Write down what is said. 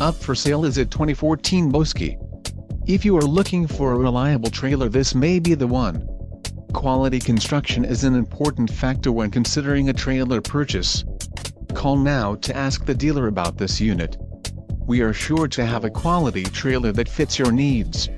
Up for sale is a 2014 Bosski. If you are looking for a reliable trailer this may be the one. Quality construction is an important factor when considering a trailer purchase. Call now to ask the dealer about this unit. We are sure to have a quality trailer that fits your needs.